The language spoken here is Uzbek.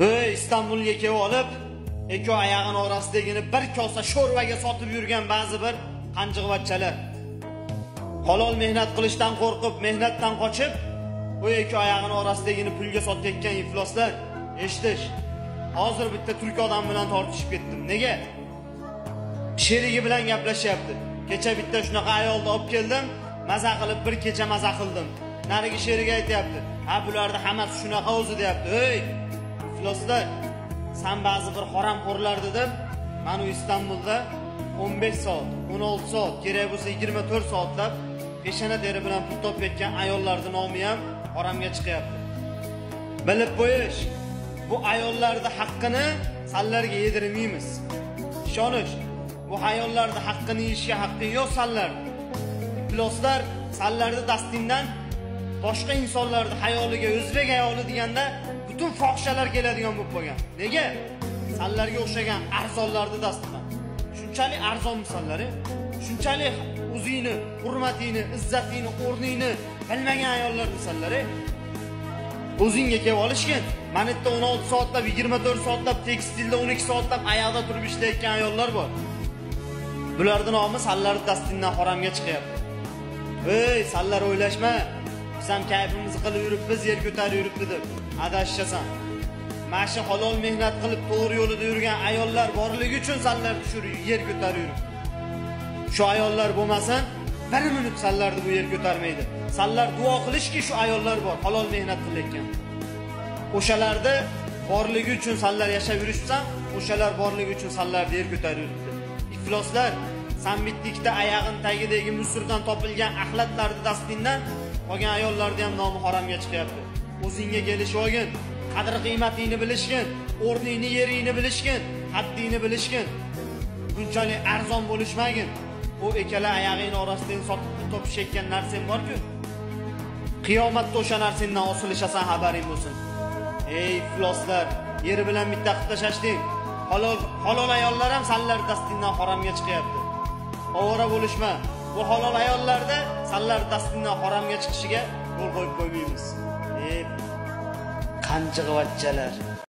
ey istanbulga kelib olib ikki oyog'ini orasidagini bir kosa sho'rvaga sotib yurgan ba'zi bir qanjiqvachchalar halol mehnat qilishdan qo'rqib mehnatdan qochib bu ikki oyog'ini orasidagini pulga sotayotgan ifloslar eshitish. Hozir bitta turk odam bilan tortishib ketdim. Nega? Sherigi bilan gaplashyapti. Kecha bitta shunaqa ayolni olib keldim maza qilib bir kecha maza qildim. Narigi sherigi aytayapti. ha bularni hammasi shunaqa o'zi deyapti. Ey ifloslar san ba'zi bir haromxo'rlar dedim mana istanbulda 15 soat 16 soat kerak bo'lsa 24 soatlab peshana teri bilan pul topayotgan ayollarni nomi ham haromga chiqyapti. Bilib qo'yish bu ayollarni haqqini sanlarga yedirmaymiz. Ishonish bu ayollarni haqqini yeyishga haqqi yo'q sanlar ifloslar sanlarni dastingdan boshqa insonlarni hayoliga o'zbek ayoli deganda butun fohishalar keladigan bo'lib qolgan. Nega? Sanlarga o'xshagan arzonlarni dastidan shunchalik arzonmisanlar e? shunchalik o'zingni hurmatingni izzatingni o'rningni bilmagan ayollar misollari e? o'zingga kelib olishgin mana yerda 16 soatlab 24 soatlab tekstilda 12 soatlab oyoqda turib ishlayotgan ayollar bor. Bularni nomi sanlarni dastingdan haromga chiqyapti. Ey sanlar o'ylashma. Biz ham kayfimizni qilib yuribmiz yer ko'tarib yuribdi deb. Adashasan mana shu halol mehnat qilib to'g'ri yo'lida yurgan ayollar borligi uchun sanlar tushirib yer ko'tarib yuribdi shu ayollar bo'lmasin bir minut sanlarni bu yer ko'tarmaydi. Sanlar duo qilishki shu ayollar bor halol mehnat qilayotgan. O'shalarni borligi uchun sanlar yashab yurishibsan o'shalar borligi uchun sanlarni yer ko'tarib yuribdi ifloslar san bitta tagidagi musurdan topilgan axlatlarni dastindan qolgan ayollarni ham nomi haromga chiqyapti. O'zingga kelishib olgin qadr qiymatingni bilishgin o'rningni yeringni bilishgin haddingni bilishgin. Bunchalik arzon bo'lishmagin. U ikkala oyog'ingni orasidan sotib topishayotgan narsang borku. Qiyomatda o'sha narsangdan osilishasan xabaring bo'lsin. Ey ifloslar yeri bilan bitta qilib tashlashding halol halol ayollar ham sanlar dastingdan haromga chiqyapti. Ovora bo'lishma. Bu halol ayollarda sanlar dastingdan haromga chiqishiga yo'l qo'yib qo'ymaymiz. Ey qanjiqvachchalar